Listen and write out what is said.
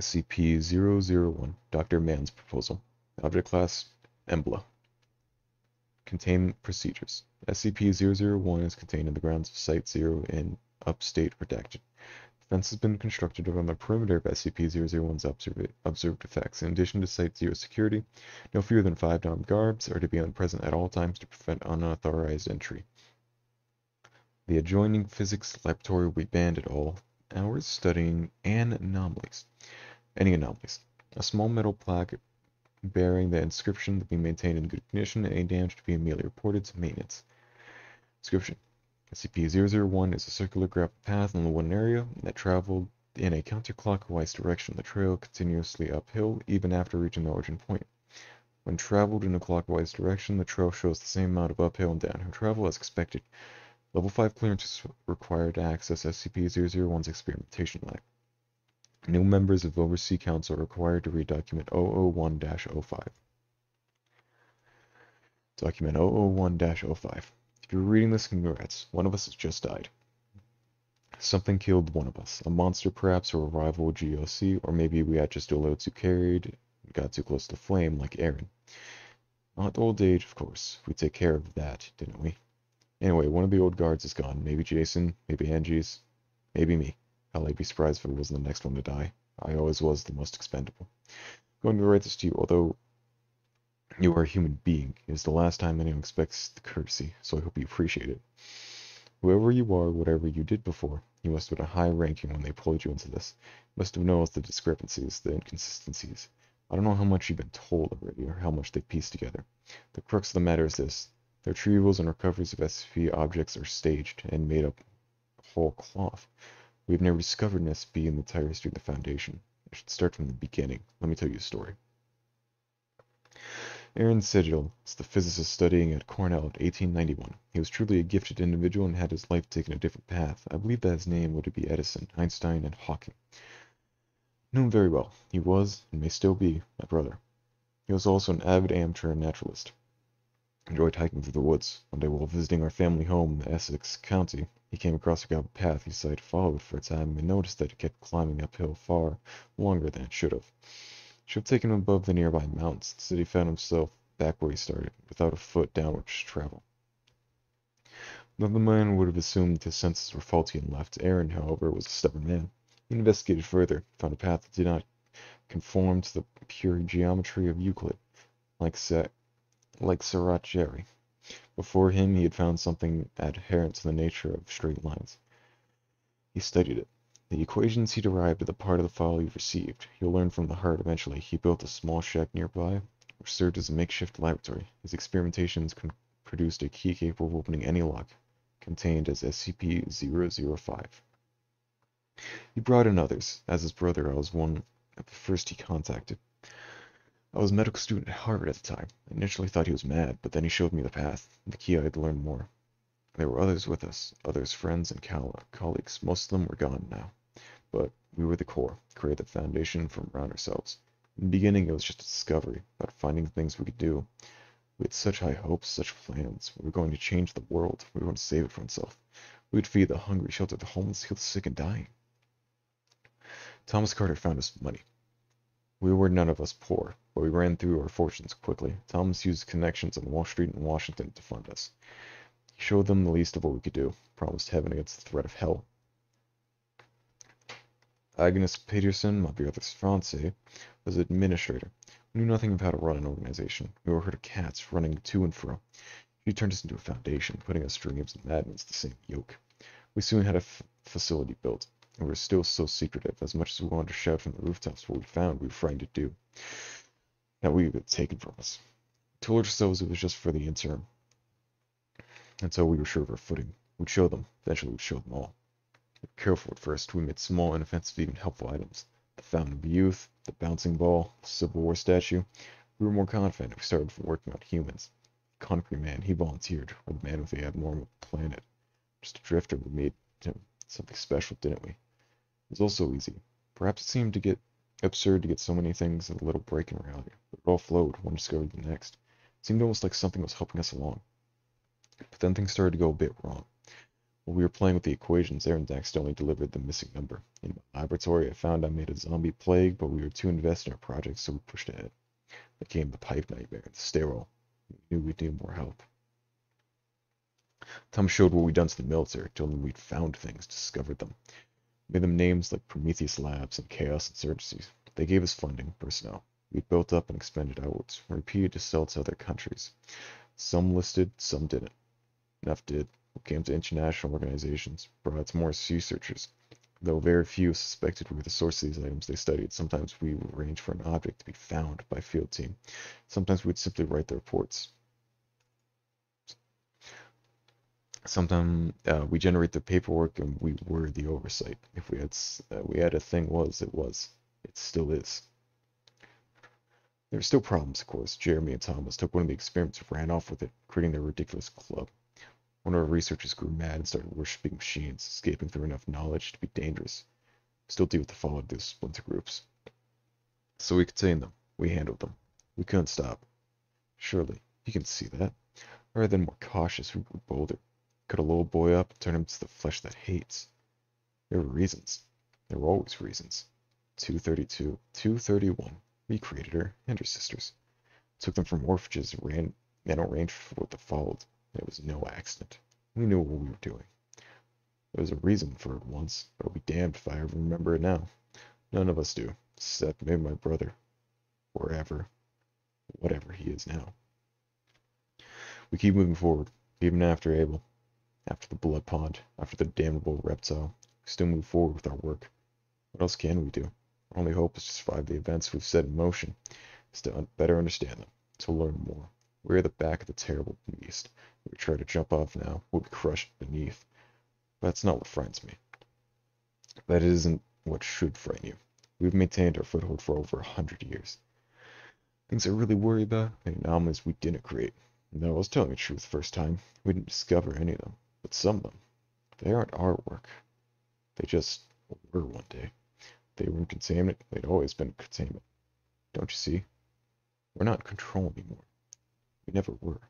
SCP-001, Dr. Mann's proposal. Object class, Embla. Containment procedures. SCP-001 is contained in the grounds of Site-0 in Upstate Redacted. Defense has been constructed around the perimeter of SCP-001's observed effects. In addition to Site-0 security, no fewer than five armed guards are to be present at all times to prevent unauthorized entry. The adjoining physics laboratory will be banned at all hours studying anomalies. Any anomalies. A small metal plaque bearing the inscription to be maintained in good condition and any damage to be immediately reported to maintenance. Description. SCP-001 is a circular gravel path in the one area that traveled in a counterclockwise direction. The trail continuously uphill even after reaching the origin point. When traveled in a clockwise direction, the trail shows the same amount of uphill and downhill travel as expected. Level 5 clearance is required to access SCP-001's experimentation lab. New members of Overseas Council are required to read Document 001-05. Document 001-05. If you're reading this, congrats. One of us has just died. Something killed one of us. A monster perhaps, or a rival GOC, or maybe we had just a little too carried, got too close to flame, like Aaron. Not old age, of course. We take care of that, didn't we? Anyway, one of the old guards is gone. Maybe Jason, maybe Angie's, maybe me. Hell, I'd be surprised if I wasn't the next one to die. I always was the most expendable. I'm going to write this to you, although you are a human being. It is the last time anyone expects the courtesy, so I hope you appreciate it. Whoever you are, whatever you did before, you must have been a high ranking when they pulled you into this. You must have noticed the discrepancies, the inconsistencies. I don't know how much you've been told already, or how much they pieced together. The crux of the matter is this. The retrievals and recoveries of SCP objects are staged and made up whole cloth. We have never discovered an SCP in the entire history of the Foundation. I should start from the beginning. Let me tell you a story. Aaron Siegel is the physicist studying at Cornell in 1891. He was truly a gifted individual and had his life taken a different path. I believe that his name would be Edison, Einstein, and Hawking. Him very well. He was, and may still be, my brother. He was also an avid amateur naturalist. Enjoyed hiking through the woods. One day while visiting our family home in Essex County, he came across a gravel path he decided to follow it for a time and noticed that it kept climbing uphill far longer than it should have. It should have taken him above the nearby mountains. Instead, he found himself back where he started, without a foot downwards to travel. Another man would have assumed his senses were faulty and left. Aaron, however, was a stubborn man. He investigated further, found a path that did not conform to the pure geometry of Euclid, like, like Sarach before him he had found something adherent to the nature of straight lines. He studied it. The equations he derived are the part of the file you've received. You'll learn from the heart eventually. He built a small shack nearby, which served as a makeshift laboratory. His experimentations produced a key capable of opening any lock, contained as SCP-005. He brought in others. As his brother, I was one of the first he contacted. I was a medical student at Harvard at the time. I initially thought he was mad, but then he showed me the path, the key I had to learn more. There were others with us, others friends and colleagues. Most of them were gone now. But we were the core, created the foundation from around ourselves. In the beginning, it was just a discovery, about finding things we could do. We had such high hopes, such plans. We were going to change the world. We were going to save it from itself. We would feed the hungry, shelter the homeless, heal the sick and dying. Thomas Carter found us money. We were none of us poor, but we ran through our fortunes quickly. Thomas used connections on Wall Street and Washington to fund us. He showed them the least of what we could do, promised heaven against the threat of hell. Agnes Peterson, my brother's fiance, was administrator. We knew nothing of how to run an organization. We were herd of cats running to and fro. She turned us into a foundation, putting us dreams and madness the same yoke. We soon had a facility built and we are still so secretive. As much as we wanted to shout from the rooftops what we found, we were frightened to do. That we would taken from us. Told ourselves it was just for the interim. Until we were sure of our footing. We'd show them. Eventually we'd show them all. Careful at first. We made small, inoffensive, even helpful items. The Fountain of Youth, the bouncing ball, the Civil War statue. We were more confident. We started working on humans. The concrete man, he volunteered, or the man with the abnormal planet. Just a drifter, we made him something special, didn't we? It was also easy. Perhaps it seemed to get absurd to get so many things in a little break in reality, it all flowed, one discovered the next. It seemed almost like something was helping us along. But then things started to go a bit wrong. While we were playing with the equations, Aaron's accidentally delivered the missing number. In my laboratory, I found I made a zombie plague, but we were too invested in our project, so we pushed ahead. Then came the pipe nightmare, the stairwell. We knew we'd need more help. Tom showed what we'd done to the military, told them we'd found things, discovered them. Made them names like Prometheus Labs and Chaos Insurgencies. They gave us funding, personnel. We built up and expanded outwards, repeated to sell to other countries. Some listed, some didn't. Enough did. We came to international organizations, brought more researchers. Though very few suspected we were the source of these items they studied, sometimes we would arrange for an object to be found by field team. Sometimes we'd simply write the reports. Sometimes uh, we generate the paperwork and we were the oversight. If we had uh, we had a thing was, it was. It still is. There are still problems, of course. Jeremy and Thomas took one of the experiments and ran off with it, creating their ridiculous club. One of our researchers grew mad and started worshipping machines, escaping through enough knowledge to be dangerous. Still deal with the fallout of those splinter groups. So we contained them. We handled them. We couldn't stop. Surely, you can see that. Rather than more cautious, we were bolder. Cut a little boy up turn him to the flesh that hates. There were reasons. There were always reasons. 232, 231. We created her and her sisters. Took them from orphanages and ran and arranged for what followed. It was no accident. We knew what we were doing. There was a reason for it once, but I'll be damned if I ever remember it now. None of us do, except maybe my brother. Wherever, whatever he is now. We keep moving forward, even after Abel, after the blood pond, after the damnable reptile. We still move forward with our work. What else can we do? Our only hope is to survive the events we've set in motion, is to better understand them, to learn more. We're at the back of the terrible beast. If we try to jump off now, we'll be crushed beneath. But that's not what frightens me. That isn't what should frighten you. We've maintained our foothold for over a hundred years. Things I really worry about are anomalies we didn't create. No, I was telling the truth the first time. We didn't discover any of them. But some of them, they aren't our work. They just were one day. They were in containment, they'd always been in containment. Don't you see? We're not in control anymore. We never were.